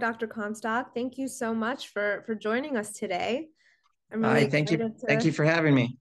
Dr. Comstock. Thank you so much for for joining us today. I'm really Hi, thank you. To, thank you for having me.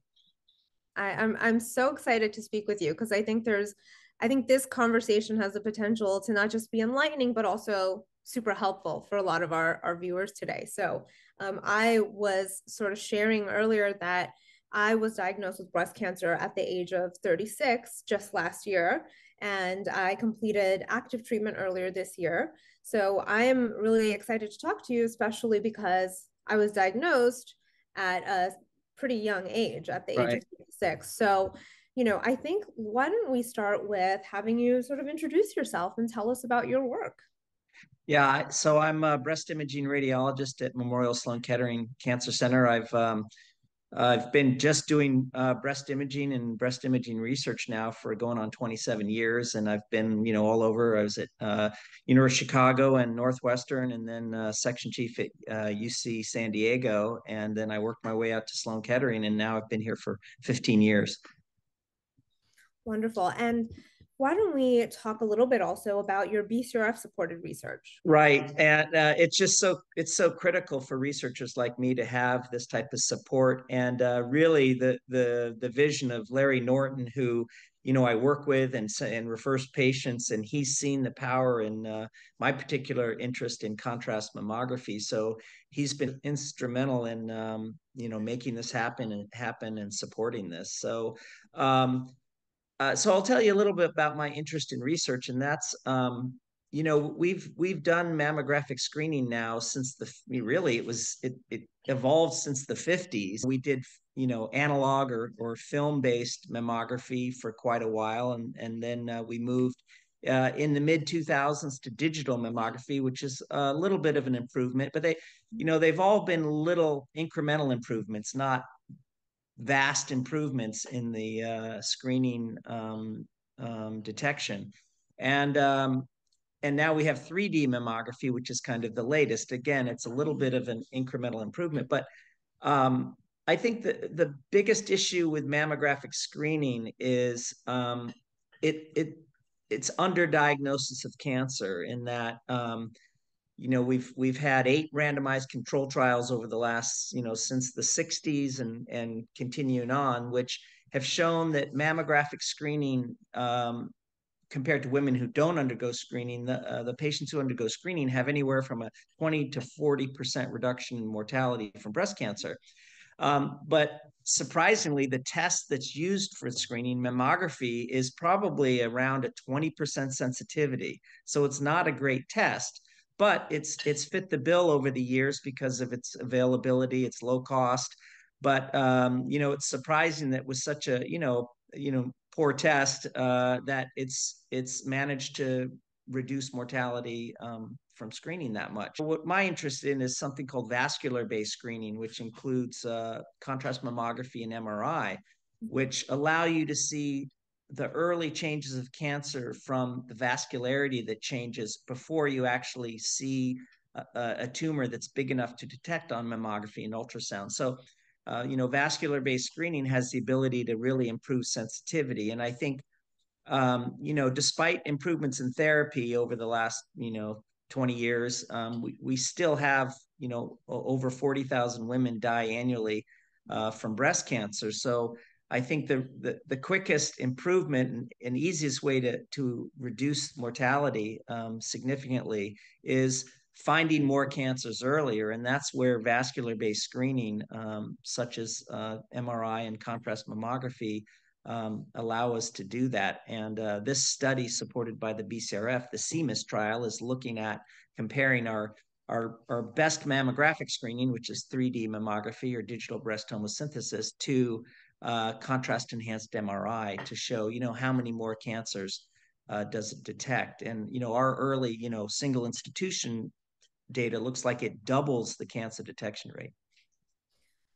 I, I'm I'm so excited to speak with you because I think there's I think this conversation has the potential to not just be enlightening, but also super helpful for a lot of our, our viewers today. So um, I was sort of sharing earlier that I was diagnosed with breast cancer at the age of 36 just last year, and I completed active treatment earlier this year. So I am really excited to talk to you, especially because I was diagnosed at a pretty young age, at the right. age of 36. So, you know, I think why don't we start with having you sort of introduce yourself and tell us about your work? Yeah, so I'm a breast imaging radiologist at Memorial Sloan Kettering Cancer Center. I've um, I've been just doing uh, breast imaging and breast imaging research now for going on 27 years, and I've been, you know, all over. I was at uh, University of Chicago and Northwestern, and then uh, section chief at UC uh, San Diego, and then I worked my way out to Sloan Kettering, and now I've been here for 15 years. Wonderful. And why don't we talk a little bit also about your BCRF supported research? Right, and uh, it's just so it's so critical for researchers like me to have this type of support, and uh, really the the the vision of Larry Norton, who you know I work with and and refers patients, and he's seen the power in uh, my particular interest in contrast mammography. So he's been instrumental in um, you know making this happen and happen and supporting this. So. Um, uh, so I'll tell you a little bit about my interest in research, and that's um, you know we've we've done mammographic screening now since the really it was it it evolved since the 50s. We did you know analog or or film based mammography for quite a while, and and then uh, we moved. Uh, in the mid 2000s to digital mammography, which is a little bit of an improvement, but they, you know, they've all been little incremental improvements, not vast improvements in the uh, screening um, um, detection. And um, and now we have 3D mammography, which is kind of the latest. Again, it's a little bit of an incremental improvement, but um, I think the the biggest issue with mammographic screening is um, it it it's underdiagnosis of cancer in that um, you know we've we've had eight randomized control trials over the last you know since the 60s and and continuing on which have shown that mammographic screening um, compared to women who don't undergo screening the, uh, the patients who undergo screening have anywhere from a 20 to 40 percent reduction in mortality from breast cancer. Um, but surprisingly the test that's used for screening mammography is probably around a 20% sensitivity. So it's not a great test but it's it's fit the bill over the years because of its availability, its low cost. But um, you know, it's surprising that with such a you know you know poor test uh, that it's it's managed to reduce mortality um, from screening that much. What my interest in is something called vascular based screening, which includes uh, contrast mammography and MRI, which allow you to see the early changes of cancer from the vascularity that changes before you actually see a, a tumor that's big enough to detect on mammography and ultrasound. So, uh, you know, vascular based screening has the ability to really improve sensitivity. And I think, um, you know, despite improvements in therapy over the last, you know, 20 years, um, we, we still have, you know, over 40,000 women die annually uh, from breast cancer. So, I think the, the, the quickest improvement and, and, easiest way to, to reduce mortality um, significantly is finding more cancers earlier. And that's where vascular based screening, um, such as uh, MRI and contrast mammography, um, allow us to do that. And uh, this study, supported by the BCRF, the CMIST trial, is looking at comparing our our, our best mammographic screening, which is 3D mammography or digital breast tomosynthesis, to uh, contrast enhanced MRI to show, you know, how many more cancers uh, does it detect? And, you know, our early, you know, single institution data looks like it doubles the cancer detection rate.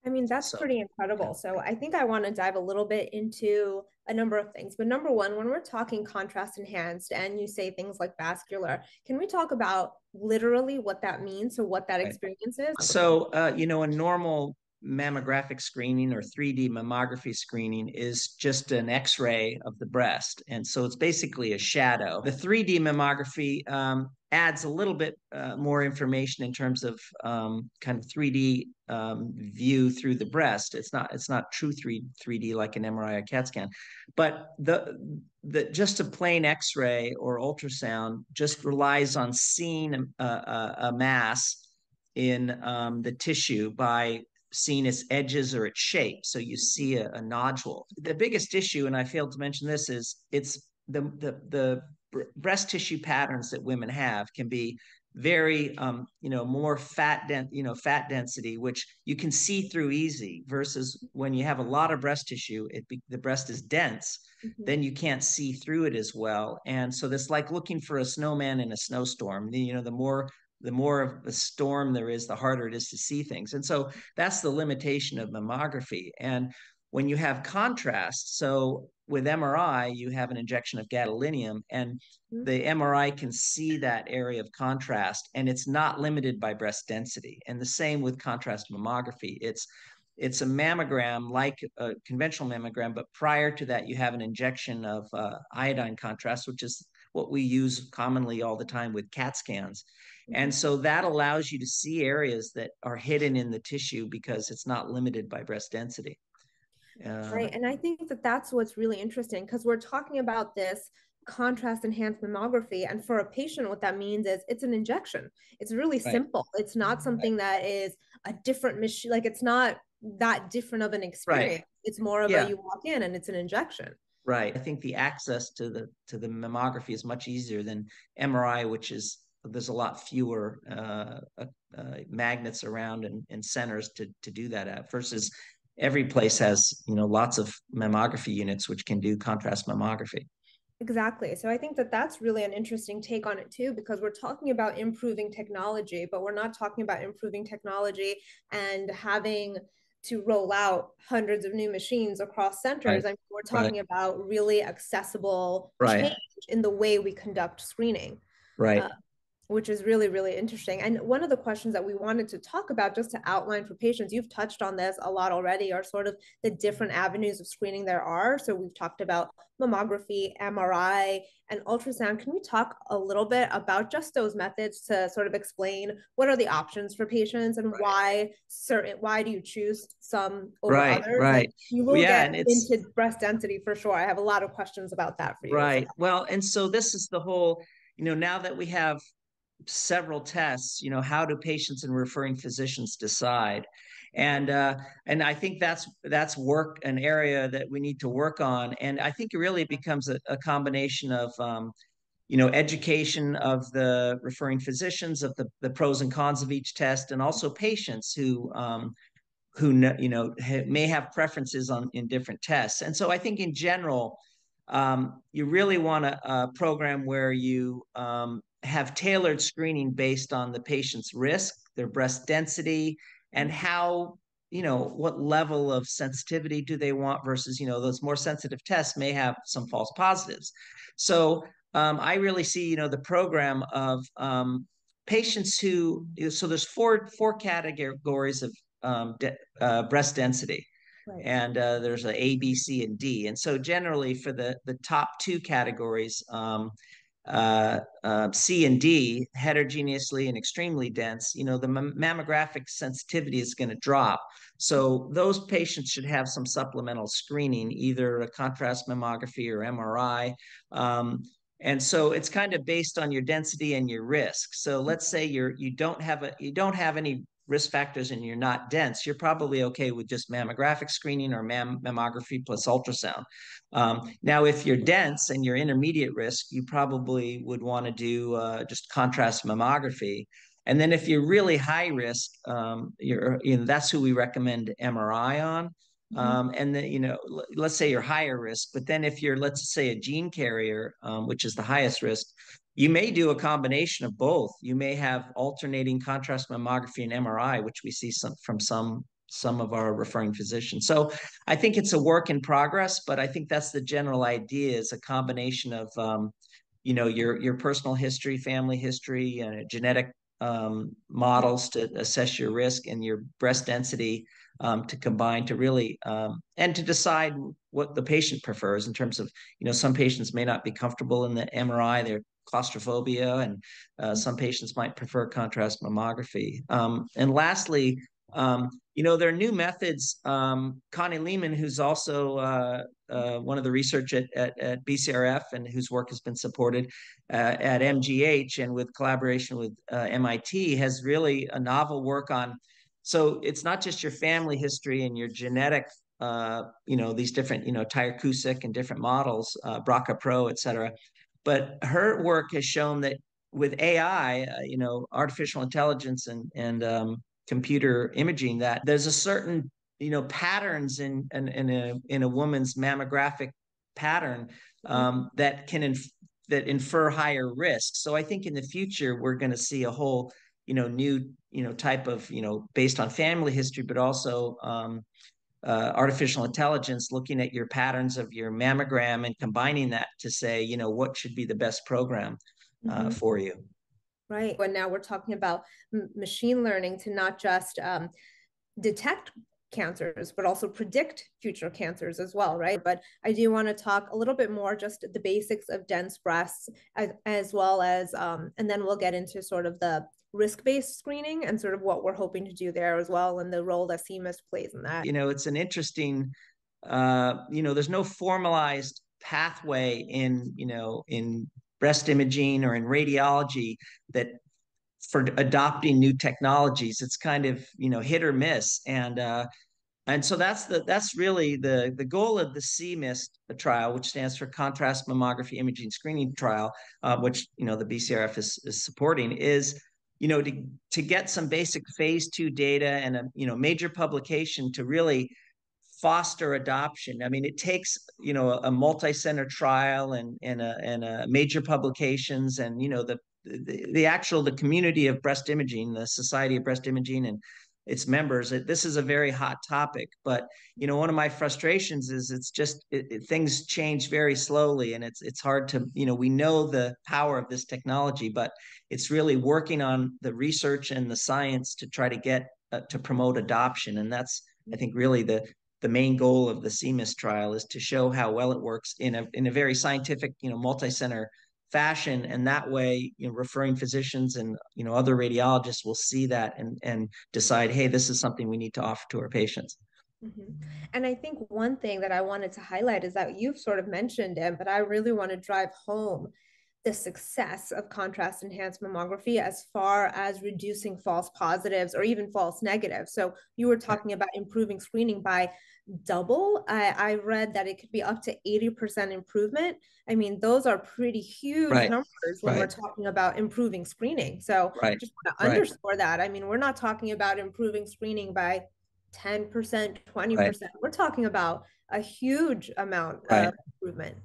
I mean, that's so, pretty incredible. So I think I want to dive a little bit into a number of things. But number one, when we're talking contrast enhanced and you say things like vascular, can we talk about literally what that means? So what that experience is? So, uh, you know, a normal mammographic screening or 3D mammography screening is just an x ray of the breast. And so it's basically a shadow. The 3D mammography um, adds a little bit uh, more information in terms of um, kind of 3D um, view through the breast. It's not it's not true 3 3D like an MRI or CAT scan, but the the just a plain X-ray or ultrasound just relies on seeing a, a, a mass in um, the tissue by seeing its edges or its shape. So you see a, a nodule. The biggest issue, and I failed to mention this, is it's the the the breast tissue patterns that women have can be very um, you know more fat dent you know fat density which you can see through easy versus when you have a lot of breast tissue it be, the breast is dense mm-hmm. then you can't see through it as well and so that's like looking for a snowman in a snowstorm you know the more the more of a storm there is the harder it is to see things and so that's the limitation of mammography and when you have contrast so with MRI, you have an injection of gadolinium, and mm-hmm. the MRI can see that area of contrast, and it's not limited by breast density. And the same with contrast mammography. It's it's a mammogram like a conventional mammogram, but prior to that, you have an injection of uh, iodine contrast, which is what we use commonly all the time with CAT scans. And mm-hmm. so that allows you to see areas that are hidden in the tissue because it's not limited by breast density. Uh, right. And I think that that's what's really interesting because we're talking about this contrast enhanced mammography. And for a patient, what that means is it's an injection. It's really right. simple. It's not something right. that is a different machine. Like it's not that different of an experience. Right. It's more of yeah. a you walk in and it's an injection. Right. I think the access to the to the mammography is much easier than MRI, which is there's a lot fewer uh, uh, uh, magnets around and, and centers to to do that at versus every place has you know lots of mammography units which can do contrast mammography exactly so i think that that's really an interesting take on it too because we're talking about improving technology but we're not talking about improving technology and having to roll out hundreds of new machines across centers right. I mean, we're talking right. about really accessible right. change in the way we conduct screening right uh, which is really, really interesting. And one of the questions that we wanted to talk about, just to outline for patients, you've touched on this a lot already, are sort of the different avenues of screening there are. So we've talked about mammography, MRI, and ultrasound. Can we talk a little bit about just those methods to sort of explain what are the options for patients and right. why certain why do you choose some over right, others? Right. you will yeah, get into breast density for sure. I have a lot of questions about that for you. Right. Well, and so this is the whole, you know, now that we have several tests you know how do patients and referring physicians decide and uh, and I think that's that's work an area that we need to work on, and I think it really becomes a, a combination of um, you know education of the referring physicians of the, the pros and cons of each test, and also patients who um, who know you know may have preferences on in different tests, and so I think in general. Um, you really want a, a program where you um, have tailored screening based on the patient's risk, their breast density, and how you know what level of sensitivity do they want versus you know those more sensitive tests may have some false positives. So um, i really see you know the program of um, patients who so there's four four categories of um, de, uh, breast density right. and uh, there's a a b c and d and so generally for the the top two categories um, uh, uh, C and D, heterogeneously and extremely dense, you know, the mammographic sensitivity is going to drop. So those patients should have some supplemental screening, either a contrast mammography or MRI. Um, and so it's kind of based on your density and your risk. So let's say you're you don't have a you don't have any risk factors and you're not dense, you're probably okay with just mammographic screening or mam- mammography plus ultrasound. Um, now, if you're dense and you're intermediate risk, you probably would want to do uh, just contrast mammography. And then if you're really high risk, um, you're, you know, that's who we recommend MRI on. Mm-hmm. Um, and then, you know, let's say you're higher risk, but then if you're, let's say, a gene carrier, um, which is the highest risk, you may do a combination of both. You may have alternating contrast mammography and MRI, which we see some from some some of our referring physicians. So I think it's a work in progress, but I think that's the general idea: is a combination of um, you know your your personal history, family history, and genetic um, models to assess your risk and your breast density um, to combine to really um, and to decide what the patient prefers in terms of you know some patients may not be comfortable in the MRI they're claustrophobia, and uh, some patients might prefer contrast mammography. Um, and lastly, um, you know, there are new methods. Um, Connie Lehman, who's also uh, uh, one of the research at, at, at, BCRF and whose work has been supported uh, at MGH and with collaboration with uh, MIT, has really a novel work on. So it's not just your family history and your genetic, uh, you know, these different, you know, Tyrer-Cuzick and different models, uh, BRCA Pro, et cetera. But her work has shown that with AI, you know, artificial intelligence and and um, computer imaging that there's a certain you know patterns in in, in a in a woman's mammographic pattern mm-hmm. um, that can inf- that infer higher risk. So I think in the future we're going to see a whole you know new you know type of you know based on family history, but also um, uh, artificial intelligence looking at your patterns of your mammogram and combining that to say you know what should be the best program uh, mm-hmm. for you. Right. And now we're talking about m- machine learning to not just um, detect cancers, but also predict future cancers as well, right? But I do want to talk a little bit more just the basics of dense breasts as, as well as, um, and then we'll get into sort of the risk-based screening and sort of what we're hoping to do there as well and the role that CMIST plays in that. You know, it's an interesting, uh, you know, there's no formalized pathway in, you know, in breast imaging or in radiology that for adopting new technologies it's kind of you know hit or miss and uh, and so that's the that's really the the goal of the CMIST trial, which stands for Contrast Mammography Imaging Screening Trial, uh, which you know the BCRF is, is supporting, is you know to to get some basic phase two data and a you know major publication to really foster adoption. I mean, it takes you know a, multi-center trial and and a, and a major publications and you know the, the the actual the community of breast imaging, the Society of Breast Imaging and its members. This is a very hot topic, but you know one of my frustrations is it's just it, it, things change very slowly, and it's it's hard to you know we know the power of this technology, but it's really working on the research and the science to try to get uh, to promote adoption, and that's I think really the the main goal of the CMIST trial is to show how well it works in a in a very scientific, you know, multi-center fashion, and that way, you know, referring physicians and you know other radiologists will see that and and decide, hey, this is something we need to offer to our patients. Mm-hmm. And I think one thing that I wanted to highlight is that you've sort of mentioned it, but I really want to drive home the success of contrast enhanced mammography as far as reducing false positives or even false negatives. So you were talking about improving screening by double. I, I read that it could be up to 80% improvement. I mean, those are pretty huge right. numbers when right. we're talking about improving screening. So right. just want to underscore that. I mean, we're not talking about improving screening by 10%, 20%. We're talking about a huge amount of improvement.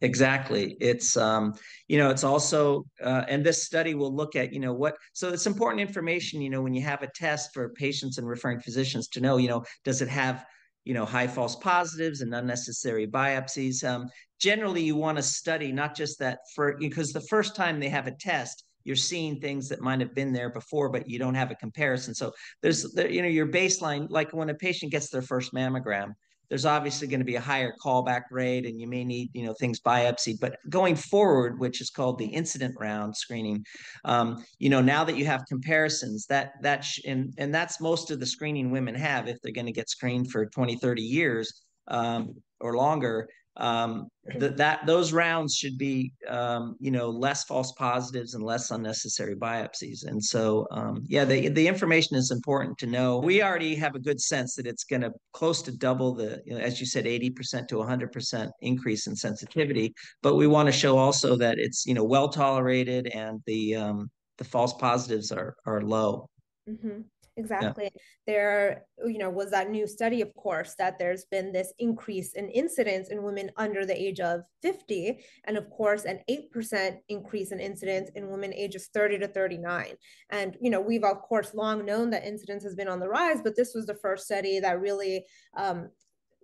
Exactly. It's um, you know, it's also uh, and this study will look at you know what. So it's important information. You know, when you have a test for patients and referring physicians to know, you know, does it have you know high false positives and unnecessary biopsies? Um, generally, you want to study not just that for because the first time they have a test, you're seeing things that might have been there before, but you don't have a comparison. So there's you know your baseline, like when a patient gets their first mammogram there's obviously going to be a higher callback rate and you may need you know things biopsied but going forward which is called the incident round screening um, you know now that you have comparisons that that sh- and and that's most of the screening women have if they're going to get screened for 20 30 years um, or longer um, that that those rounds should be um, you know less false positives and less unnecessary biopsies. And so um, yeah the, the information is important to know. We already have a good sense that it's going to close to double the you know, as you said 80% to 100% increase in sensitivity. But we want to show also that it's you know well tolerated and the um, the false positives are are low. Mm-hmm. Exactly. Yeah. There, you know, was that new study, of course, that there's been this increase in incidence in women under the age of 50, and of course, an 8% increase in incidence in women ages 30 to 39. And, you know, we've of course long known that incidence has been on the rise, but this was the first study that really um,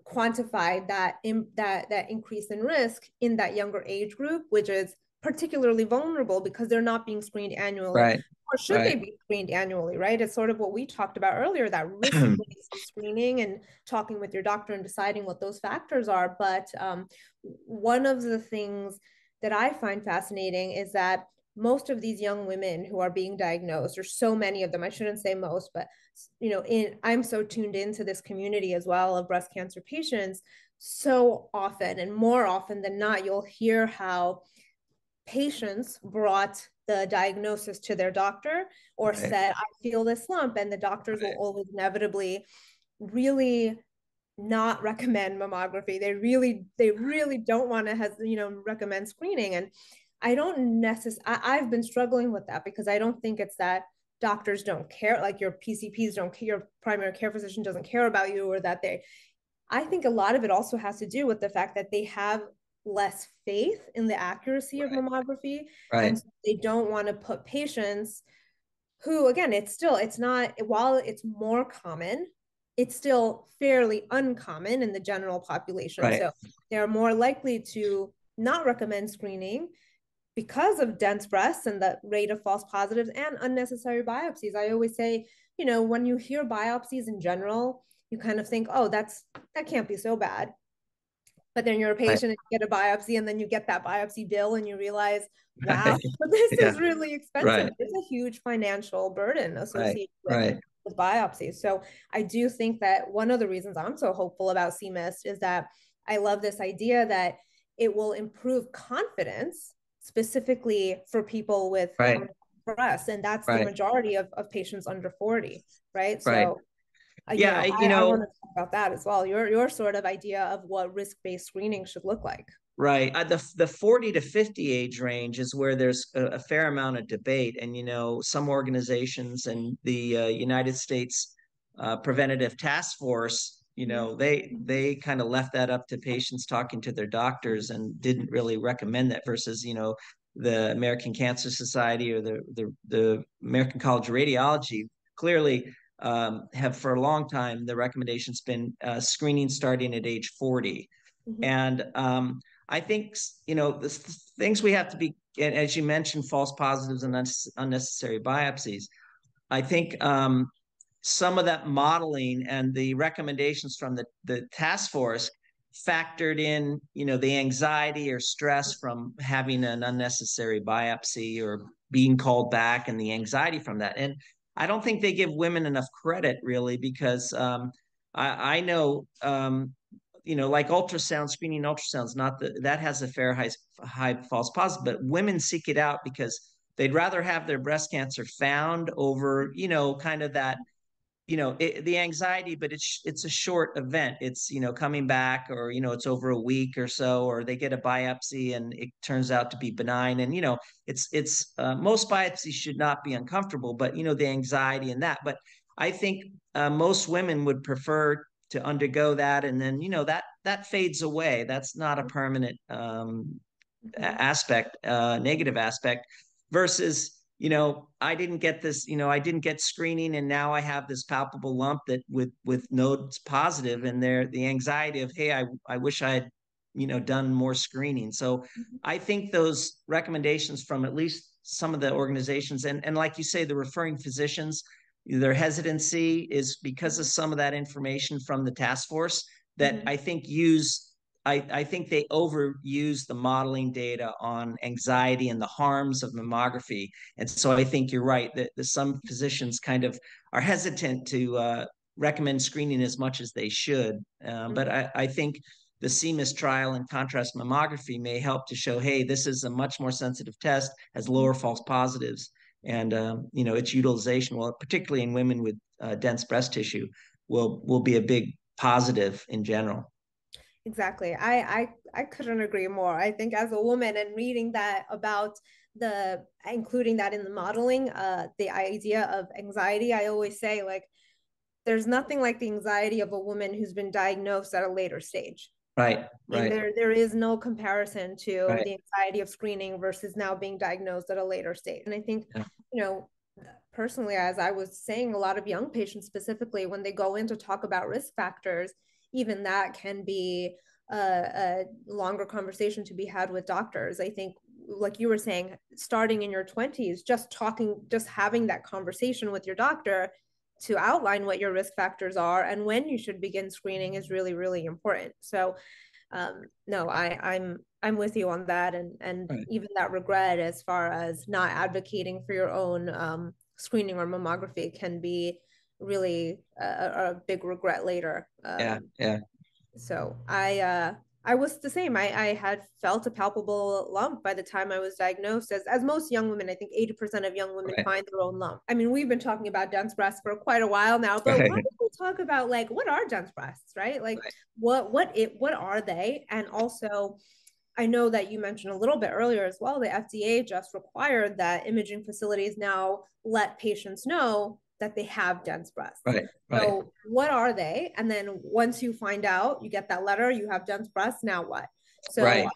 quantified that in, that that increase in risk in that younger age group, which is particularly vulnerable because they're not being screened annually. Right. Or should right. they be screened annually, right? It's sort of what we talked about earlier that risk screening and talking with your doctor and deciding what those factors are. But um, one of the things that I find fascinating is that most of these young women who are being diagnosed, or so many of them, I shouldn't say most, but you know, in I'm so tuned into this community as well of breast cancer patients. So often and more often than not, you'll hear how patients brought the diagnosis to their doctor or right. said, I feel this lump, and the doctors right. will always inevitably really not recommend mammography. They really, they really don't want to have, you know, recommend screening. And I don't necessarily, I've been struggling with that because I don't think it's that doctors don't care, like your PCPs don't care, your primary care physician doesn't care about you, or that they, I think a lot of it also has to do with the fact that they have less faith in the accuracy right. of mammography. Right. And so they don't want to put patients who, again, it's still, it's not, while it's more common, it's still fairly uncommon in the general population. Right. So they're more likely to not recommend screening because of dense breasts and the rate of false positives and unnecessary biopsies. I always say, you know, when you hear biopsies in general, you kind of think, oh, that's that can't be so bad. But then you're a patient right. and you get a biopsy, and then you get that biopsy bill, and you realize, wow, this yeah. is really expensive. Right. It's a huge financial burden associated with, with biopsies. So I do think that one of the reasons I'm so hopeful about CMIST is that I love this idea that it will improve confidence specifically for people with breast and that's the majority of, of patients under 40 right so. Yeah you know, I, you know About that as well your your sort of idea of what risk-based screening should look like Right. Uh, the the 40 to 50 age range is where there's a, a fair amount of debate. And, you know, some organizations and the uh, United States uh, Preventative Task Force you know they they kind of left that up to patients talking to their doctors and didn't really recommend that versus you know the american cancer society or the the, the american college of radiology clearly um, have for a long time the recommendation's been uh, screening starting at age 40 mm-hmm. and um, i think you know the things we have to be as you mentioned false positives and unnecessary biopsies. I think um, some of that modeling and the recommendations from the, the task force factored in you know the anxiety or stress from having an unnecessary biopsy or being called back and the anxiety from that. And i don't think they give women enough credit really because um, I, I, know um, you know like ultrasound screening ultrasounds not that that has a fair high, high false positive but women seek it out because they'd rather have their breast cancer found over you know kind of that you know it, the anxiety but it's it's a short event. It's you know coming back or you know it's over a week or so or they get a biopsy and it turns out to be benign. And you know it's it's uh, most biopsies should not be uncomfortable but you know the anxiety and that. But i think uh, most women would prefer to undergo that and then you know that that fades away. That's not a permanent um, aspect uh, negative aspect versus you know i didn't get this you know i didn't get screening and now i have this palpable lump that with with nodes positive and there the anxiety of hey i i wish i had you know done more screening so mm-hmm. i think those recommendations from at least some of the organizations and and like you say the referring physicians their hesitancy is because of some of that information from the task force that mm-hmm. i think use I, I think they overuse the modeling data on anxiety and the harms of mammography. And so I think you're right that, that some physicians kind of are hesitant to uh, recommend screening as much as they should. Um, but I, I think the CMIST trial and contrast mammography may help to show, hey, this is a much more sensitive test, has lower false positives, and um, you know its utilization, well, particularly in women with uh, dense breast tissue, will will be a big positive in general. Exactly. I, I I couldn't agree more. I think as a woman and reading that about the including that in the modeling, uh the idea of anxiety, I always say like there's nothing like the anxiety of a woman who's been diagnosed at a later stage. Right. Right. there there is no comparison to right. the anxiety of screening versus now being diagnosed at a later stage. And I think, yeah. you know, personally, as I was saying, a lot of young patients specifically, when they go in to talk about risk factors, even that can be a, a longer conversation to be had with doctors. I think like you were saying, starting in your 20s, just talking, just having that conversation with your doctor to outline what your risk factors are and when you should begin screening is really, really important. So um, no, I, I'm I'm with you on that, and and right. even that regret as far as not advocating for your own um, screening or mammography can be really a, a big regret later. Um, yeah, yeah. So I uh, I was the same. I, I had felt a palpable lump by the time I was diagnosed. As, as most young women, I think 80% of young women right. find their own lump. I mean, we've been talking about dense breasts for quite a while now, but right. why don't we talk about like what are dense breasts, right? Like right. what what it what are they? And also I know that you mentioned a little bit earlier as well, the FDA just required that imaging facilities now let patients know that they have dense breasts. Right. right. So what are they? And then once you find out, you get that letter, you have dense breasts. Now what? So right.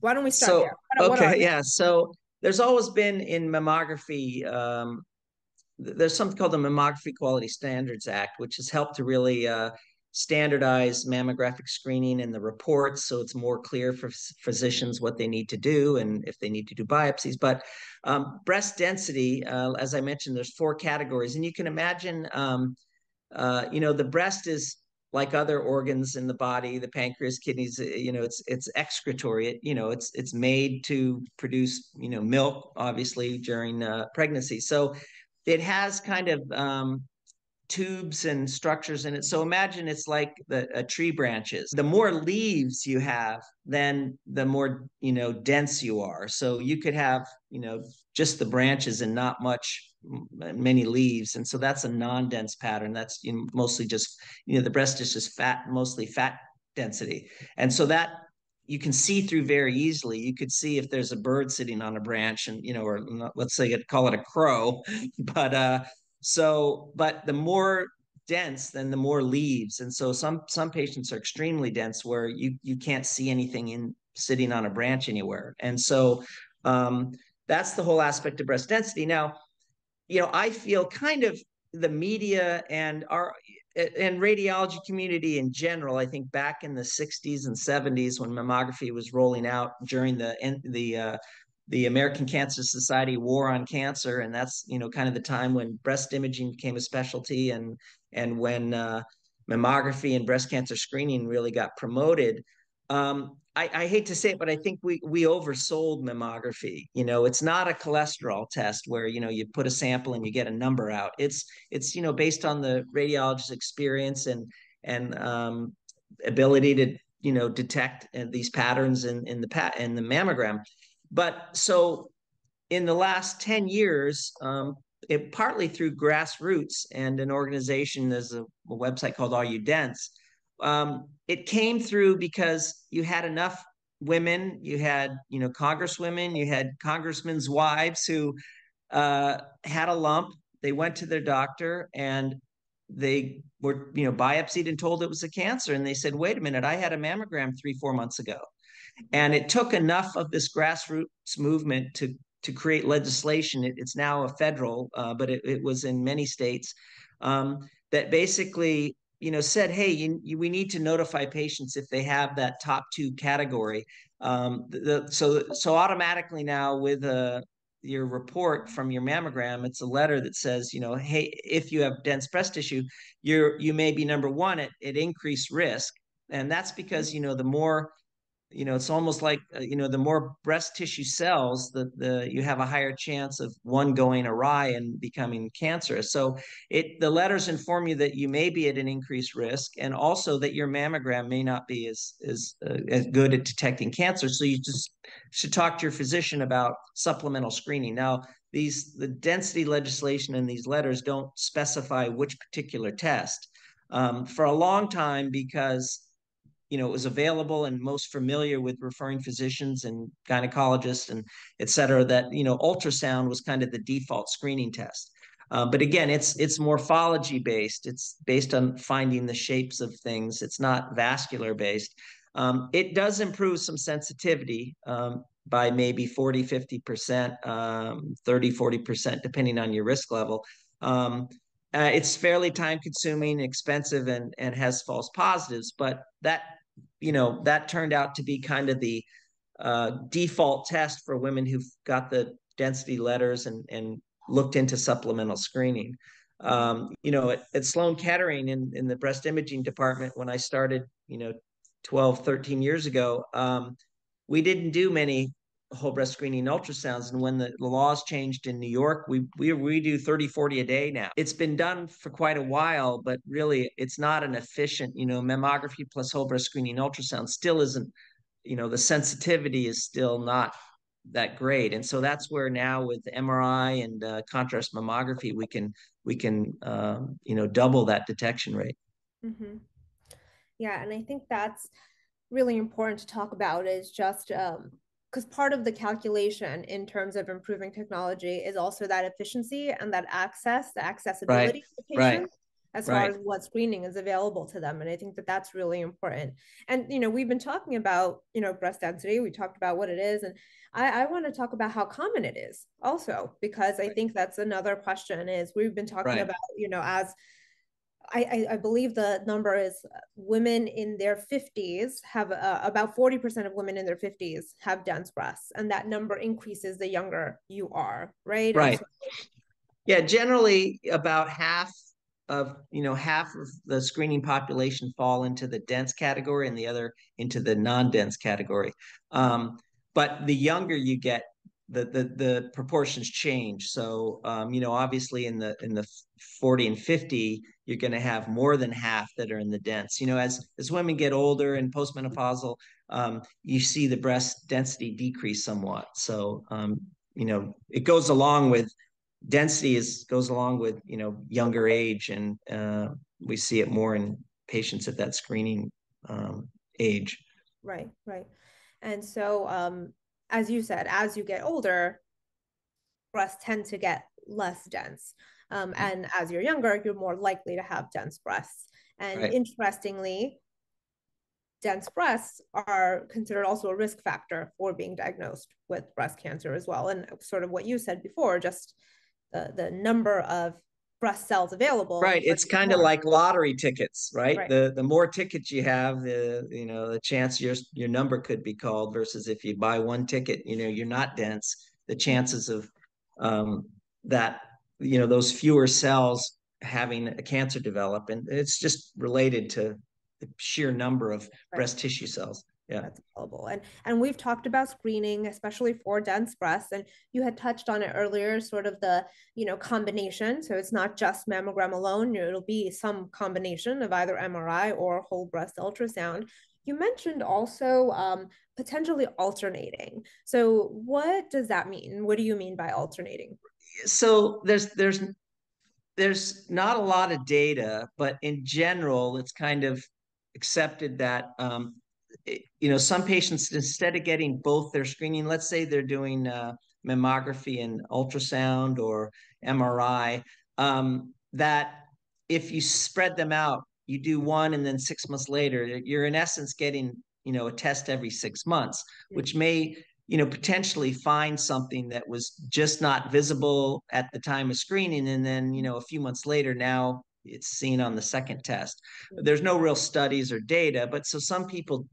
why don't we start so, there? What, okay. What yeah. So there's always been in mammography, um, there's something called the Mammography Quality Standards Act, which has helped to really uh, standardize mammographic screening in the reports so it's more clear for physicians what they need to do and if they need to do biopsies. But um, breast density uh, as i mentioned there's four categories and you can imagine um, uh, you know the breast is like other organs in the body the pancreas kidneys uh, you know it's it's excretory. It, you know it's it's made to produce you know milk obviously during uh, pregnancy. So it has kind of um, tubes and structures in it. So imagine it's like the a tree branches. The more leaves you have, then the more you know dense you are. So you could have you know just the branches and not much many leaves and so that's a non-dense pattern that's you know, mostly just you know the breast is just fat mostly fat density and so that you can see through very easily you could see if there's a bird sitting on a branch and you know or let's say it, call it a crow but uh so, but the more dense, then the more leaves. And so some some patients are extremely dense where you you can't see anything in sitting on a branch anywhere. And so um, that's the whole aspect of breast density. Now, you know, I feel kind of the media and our and radiology community in general, I think back in the 60s and 70s when mammography was rolling out during the the uh, the American Cancer Society War on Cancer, and that's you know kind of the time when breast imaging became a specialty, and and when uh, mammography and breast cancer screening really got promoted. Um, I, I, hate to say it, but I think we we oversold mammography. You know, it's not a cholesterol test where you know you put a sample and you get a number out. It's it's you know based on the radiologist's experience and and um, ability to you know detect uh, these patterns in in the pat in the mammogram but so in the last 10 years, um, it partly through grassroots and an organization, there's a, a website called Are You Dense? Um, it came through because you had enough women, you had, you know, congresswomen, you had congressmen's wives who uh, had a lump. They went to their doctor and they were, you know, biopsied and told it was a cancer. And they said, wait a minute, I had a mammogram three, four months ago. And it took enough of this grassroots movement to to create legislation. It, it's now a federal, uh, but it, it, was in many states um, that basically you know said, hey, you, you, we need to notify patients if they have that top two category. Um, the, so so automatically now with a your report from your mammogram, it's a letter that says, you know, hey, if you have dense breast tissue, you're you may be number one at, at increased risk, and that's because you know the more you know it's almost like uh, you know the more breast tissue cells the the you have a higher chance of one going awry and becoming cancerous. So it the letters inform you that you may be at an increased risk and also that your mammogram may not be as as uh, as good at detecting cancer. So you just should talk to your physician about supplemental screening. Now these the density legislation in these letters don't specify which particular test. Um, for a long time because you know, it was available and most familiar with referring physicians and gynecologists and et cetera, that, you know, ultrasound was kind of the default screening test. Uh, but again, it's it's morphology based. It's based on finding the shapes of things. It's not vascular based. Um, it does improve some sensitivity um, by maybe 40, 50%, um, 30, 40%, depending on your risk level. Um, uh, it's fairly time consuming, expensive, and and has false positives. But that you know that turned out to be kind of the uh, default test for women who've got the density letters and and looked into supplemental screening. Um, you know, at, at Sloan Kettering in in the breast imaging department when I started, you know, 12, 13 years ago, um, we didn't do many whole breast screening ultrasounds. And when the, the, laws changed in New York, we, we, we do 30, 40 a day now. It's been done for quite a while, but really it's not an efficient, you know, mammography plus whole breast screening ultrasound still isn't, you know, the sensitivity is still not that great. And so that's where now with MRI and uh, contrast mammography, we can, we can, um, you know, double that detection rate. Mm-hmm. Yeah. And I think that's really important to talk about is just, um, because part of the calculation in terms of improving technology is also that efficiency and that access, the accessibility right. right. as right. far as what screening is available to them. And I think that that's really important. And, you know, we've been talking about, you know, breast density, we talked about what it is. And I, I want to talk about how common it is also, because I think that's another question is we've been talking about, you know, as I, I, believe the number is women in their 50s have uh, about 40% of women in their 50s have dense breasts and that number increases the younger you are right? Right. so- yeah generally about half of you know half of the screening population fall into the dense category and the other into the non-dense category. Um, but the younger you get the the the proportions change. So um, you know, obviously in the in the 40 and 50, you're going to have more than half that are in the dense. You know, as as women get older and postmenopausal, um, you see the breast density decrease somewhat. So um, you know, it goes along with density is goes along with you know younger age, and uh, we see it more in patients at that screening um, age. Right, right. And so um, as you said, as you get older, breasts tend to get less dense. Um, mm-hmm. and as you're younger, you're more likely to have dense breasts. And right. interestingly, dense breasts are considered also a risk factor for being diagnosed with breast cancer as well. And sort of what you said before, just the, the number of breast cells available. Right. It's kind of like lottery tickets, right? right? The the more tickets you have, the you know, the chance your your number could be called versus if you buy one ticket, you know, you're not dense, the chances of um, that, you know, those fewer cells having a cancer develop. And it's just related to the sheer number of right. breast tissue cells yeah. that's available. And and we've talked about screening, especially for dense breasts. And you had touched on it earlier, sort of the you know combination. So it's not just mammogram alone. It'll be some combination of either MRI or whole breast ultrasound. You mentioned also um, potentially alternating. So what does that mean? What do you mean by alternating? So there's there's there's not a lot of data, but in general, it's kind of accepted that um, you know, some patients instead of getting both their screening, let's say they're doing uh, mammography and ultrasound or MRI, um, that if you spread them out, you do one and then six months later, you're in essence getting, you know, a test every six months, which may, you know, potentially find something that was just not visible at the time of screening. And then, you know, a few months later, now it's seen on the second test. There's no real studies or data, but so some people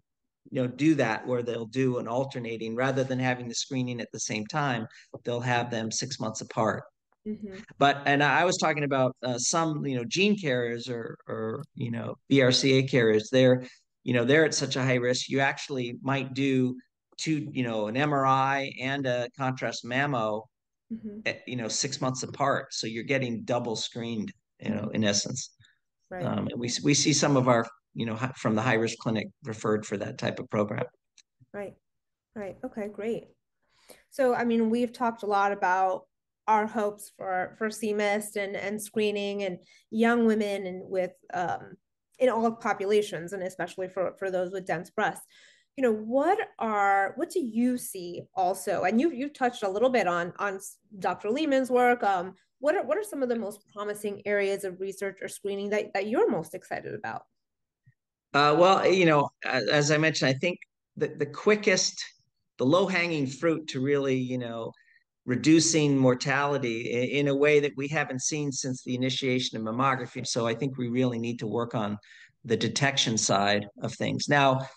you know do that where they'll do an alternating rather than having the screening at the same time they'll have them six months apart mm-hmm. but and i was talking about uh, some you know gene carriers or or you know brca carriers they're you know they're at such a high risk you actually might do two you know an mri and a contrast mammo mm-hmm. at, you know six months apart so you're getting double screened you know in essence right. um, and we, we see some of our you know, from the high risk clinic referred for that type of program. Right. Right. Okay, great. So, I mean, we've talked a lot about our hopes for for CMIST and and screening and young women and with um, in all populations and especially for for those with dense breasts. You know, what are what do you see also? And you you've touched a little bit on on Dr. Lehman's work. Um, what are what are some of the most promising areas of research or screening that that you're most excited about? Uh, well, you know, as I mentioned, I think the, the quickest, the low hanging fruit to really, you know, reducing mortality in, in, a way that we haven't seen since the initiation of mammography. So I think we really need to work on the detection side of things. Now,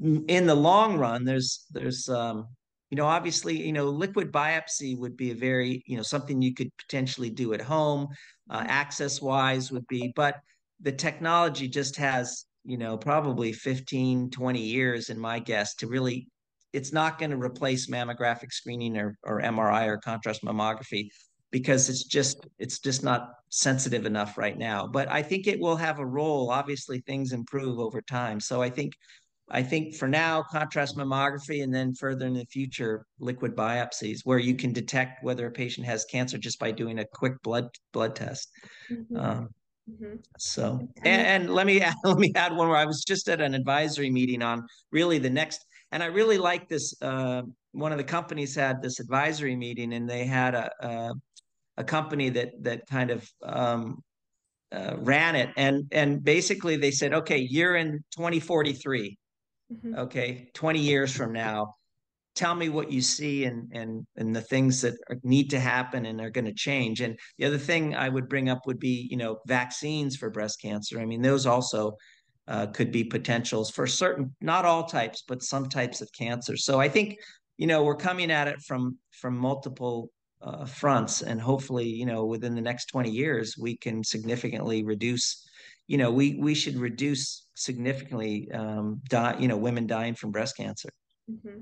in the long run, there's there's um, you know obviously you know liquid biopsy would be a very you know something you could potentially do at home, uh, access wise would be, but the technology just has you know, probably 15, 20 years in my guess to really it's not going to replace mammographic screening or, or MRI or contrast mammography because it's just it's just not sensitive enough right now. But I think it will have a role. Obviously, things improve over time. So I think I think for now, contrast mammography, and then further in the future, liquid biopsies, where you can detect whether a patient has cancer just by doing a quick blood blood test. Mm-hmm. Um, mm-hmm. So, and, and, let me add, let me add one more. I was just at an advisory meeting on really the next, and I really like this. Uh, one of the companies had this advisory meeting, and they had a a, a company that that kind of um, uh, ran it, and and basically they said, okay, you're in 2043 mm-hmm. okay 20 years from now tell me what you see and and and the things that are, need to happen and are going to change and the other thing i would bring up would be you know vaccines for breast cancer i mean those also uh, could be potentials for certain not all types but some types of cancer so i think you know we're coming at it from from multiple uh, fronts and hopefully you know within the next 20 years we can significantly reduce you know, we we should reduce significantly, um, die, you know, women dying from breast cancer. Mm-hmm.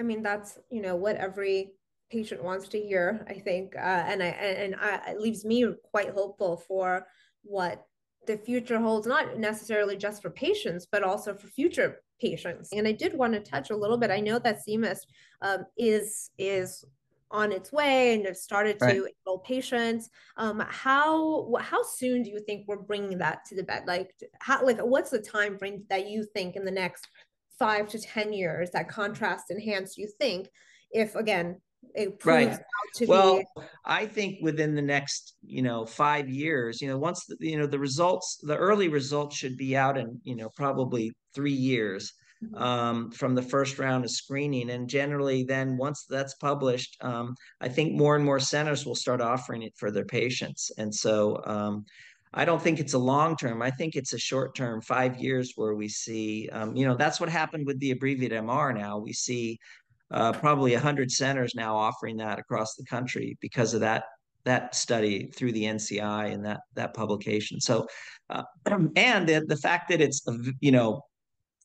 I mean, that's you know what every patient wants to hear. I think, uh, and I and I, it leaves me quite hopeful for what the future holds, not necessarily just for patients, but also for future patients. And I did want to touch a little bit. I know that CMIST um, is is on its way and have started right. to enroll patients. Um, how how soon do you think we're bringing that to the bed? Like how like what's the time frame that you think in the next five to ten years that contrast enhanced you think if again it proves right. to well, be I think within the next you know five years, you know once the, you know the results, the early results should be out in you know probably three years. Mm-hmm. um, from the first round of screening. And generally, then once that's published, um, I think more and more centers will start offering it for their patients. And so um, I don't think it's a long term. I think it's a short term, five years, where we see, um, you know, that's what happened with the abbreviated MR now. We see uh, probably 100 centers now offering that across the country because of that that study through the NCI and that that publication. So, uh, and the, the fact that it's you know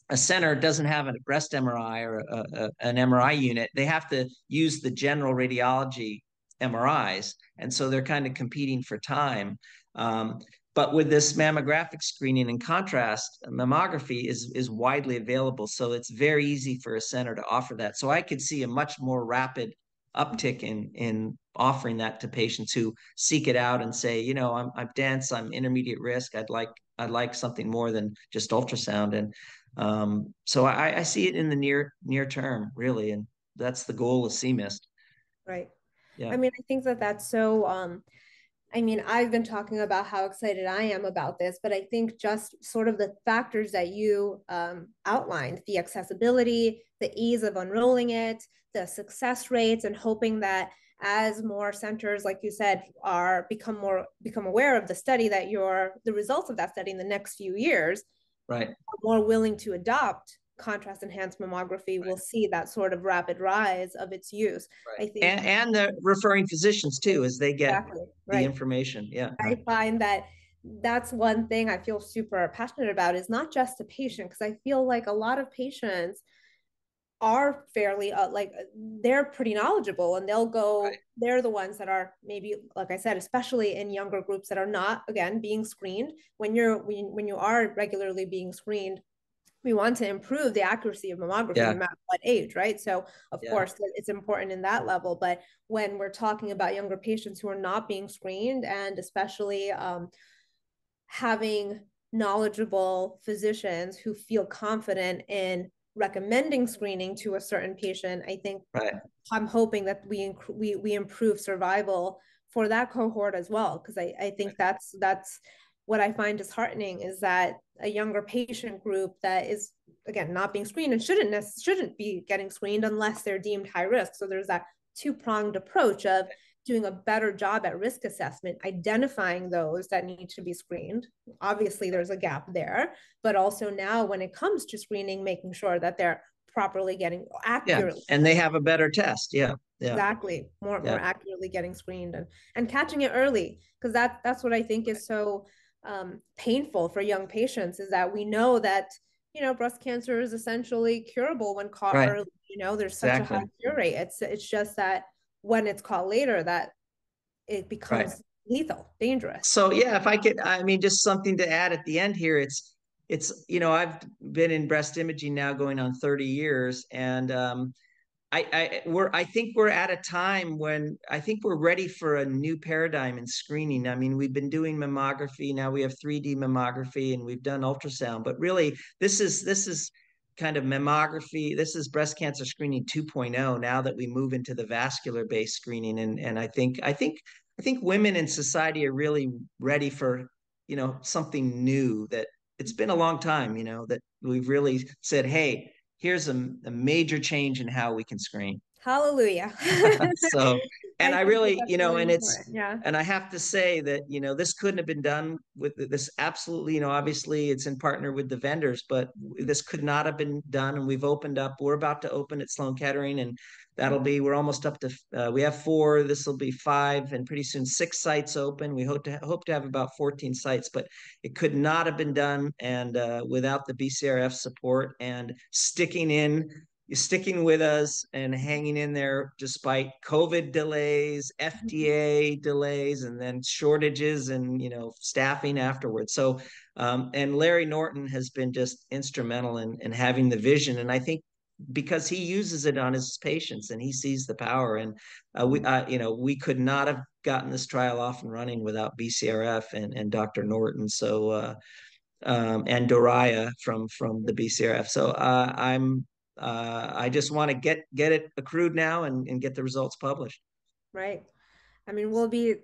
a center doesn't have a breast MRI or a, a, an MRI unit, they have to use the general radiology MRIs, and so they're kind of competing for time. Um, but with this mammographic screening and contrast, mammography is is widely available, so it's very easy for a center to offer that. So I could see a much more rapid uptick in in offering that to patients who seek it out and say, you know, I'm I'm dense, I'm intermediate risk. I'd like I'd like something more than just ultrasound. And um, so I, I, see it in the near near term, really, and that's the goal of CMIST. Right. Yeah. I mean, I think that that's so. Um, I mean, I've been talking about how excited I am about this, but I think just sort of the factors that you um, outlined the accessibility, the ease of unrolling it, the success rates, and hoping that as more centers like you said are become more become aware of the study that you're the results of that study in the next few years right. more willing to adopt contrast enhanced mammography right. will see that sort of rapid rise of its use right. i think and, and the referring physicians too as they get exactly. the right. information yeah i find that that's one thing i feel super passionate about is not just the patient because i feel like a lot of patients are fairly uh, like they're pretty knowledgeable and they'll go right. they're the ones that are maybe like i said especially in younger groups that are not again being screened when you're when, when you are regularly being screened we want to improve the accuracy of mammography yeah. no matter what age right so of yeah. course it's important in that level but when we're talking about younger patients who are not being screened and especially um, having knowledgeable physicians who feel confident in recommending screening to a certain patient, I think right. I'm hoping that we inc- we we improve survival for that cohort as well because I, I think that's that's what I find disheartening is that a younger patient group that is again not being screened and shouldn't shouldn't be getting screened unless they're deemed high risk. So there's that two pronged approach of doing a better job at risk assessment, identifying those that need to be screened. Obviously, there's a gap there, but also now when it comes to screening, making sure that they're properly getting accurately. Yeah, and they have a better test. Yeah. yeah. Exactly. More yeah. more accurately getting screened and and catching it early because that that's what I think is so um, painful for young patients is that we know that you know breast cancer is essentially curable when caught right. early. You know, there's such exactly. a high cure rate. It's it's just that when it's caught later that it becomes right. lethal, dangerous. So yeah, if I could, I mean, just something to add at the end here. It's it's you know I've been in breast imaging now going on 30 years, and um, I, I we're I think we're at a time when I think we're ready for a new paradigm in screening. I mean, we've been doing mammography now. We have 3D mammography and we've done ultrasound, but really this is this is kind of mammography. This is breast cancer screening 2.0. Now that we move into the vascular based screening, and and I think I think I think women in society are really ready for you know something new. That it's been a long time, you know, that we've really said, hey here's a, a major change in how we can screen. Hallelujah. so, and I, I really, you know, really and it's, yeah. and I have to say that, you know, this couldn't have been done with this absolutely, you know, obviously it's in partner with the vendors, but this could not have been done. And we've opened up, we're about to open at Sloan Kettering and that'll be we're almost up to uh, we have four this will be five and pretty soon six sites open. We hope to hope to have about 14 sites but it could not have been done and uh, without the bcrf support and sticking in sticking with us and hanging in there despite covid delays fda delays and then shortages and you know staffing afterwards. So um, and larry norton has been just instrumental in, in having the vision and i think because he uses it on his patients and he sees the power. And uh, we, uh, you know, we could not have gotten this trial off and running without BCRF and, and Dr. Norton. So, uh, um, and Doraya from from the BCRF. So uh, I'm uh, I just want to get get it accrued now and, and get the results published. Right. I mean, we'll be,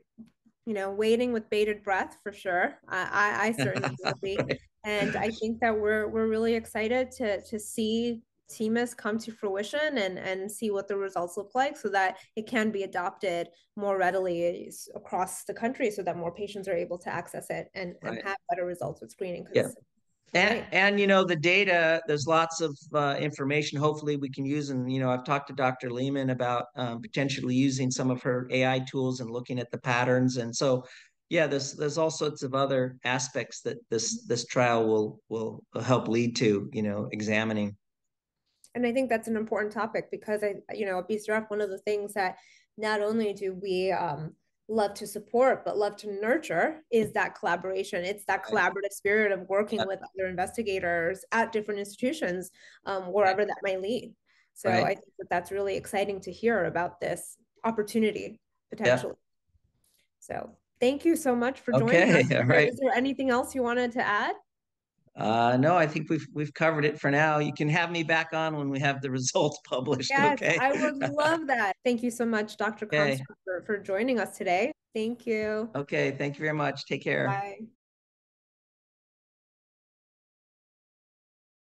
you know, waiting with bated breath for sure. I I, I certainly will be. right. And I think that we're we're really excited to to see CMIST come to fruition and, and see what the results look like so that it can be adopted more readily across the country so that more patients are able to access it and, right. and have better results with screening. Yeah. And, right. and you know the data there's lots of uh, information hopefully we can use and you know i've talked to dr lehman about um, potentially using some of her ai tools and looking at the patterns and so yeah there's there's all sorts of other aspects that this this trial will will help lead to you know examining and I think that's an important topic because I, you know, at BCRF, one of the things that not only do we um, love to support, but love to nurture is that collaboration. It's that collaborative spirit of working with other investigators at different institutions, um, wherever that might lead. So right. I think that that's really exciting to hear about this opportunity potentially. Yeah. So thank you so much for joining okay, us. All right. Is there anything else you wanted to add? Uh, no, I think we've we've covered it for now. You can have me back on when we have the results published. Yes, okay? I would love that. Thank you so much, Dr. Okay. for, for joining us today. Thank you. Okay, thank you very much. Take care. Bye.